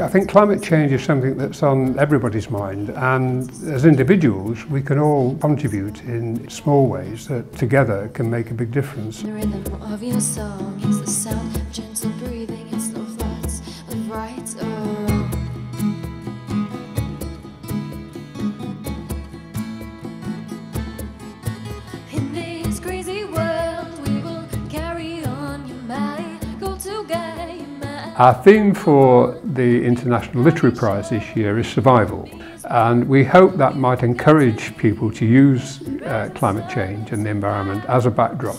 I think climate change is something that's on everybody's mind and as individuals we can all contribute in small ways that together can make a big difference. The rhythm of your is the sound Our theme for the International Literary Prize this year is survival and we hope that might encourage people to use uh, climate change and the environment as a backdrop.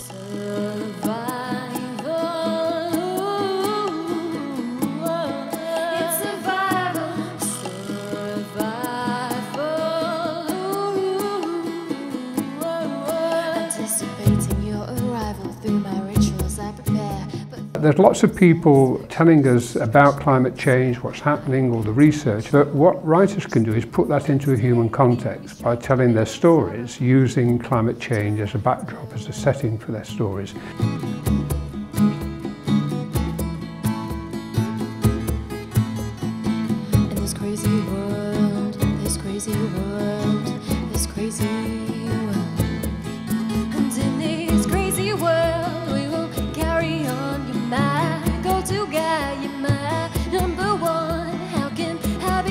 There's lots of people telling us about climate change, what's happening, all the research, but what writers can do is put that into a human context by telling their stories using climate change as a backdrop, as a setting for their stories. in this crazy world, this crazy world,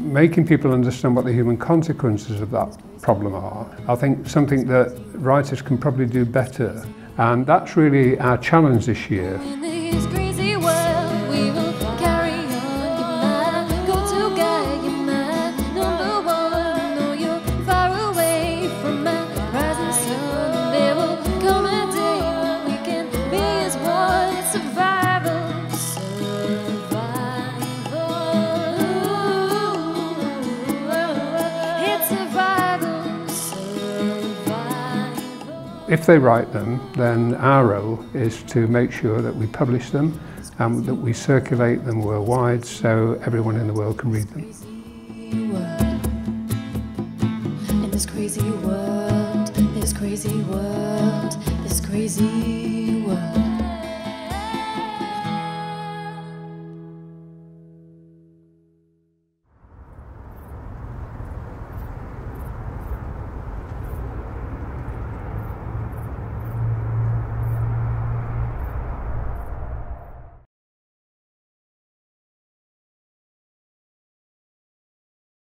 making people understand what the human consequences of that problem are, I think something that writers can probably do better. And that's really our challenge this year. If they write them, then our role is to make sure that we publish them and that we circulate them worldwide so everyone in the world can read them. In this crazy world, this crazy world, this crazy world.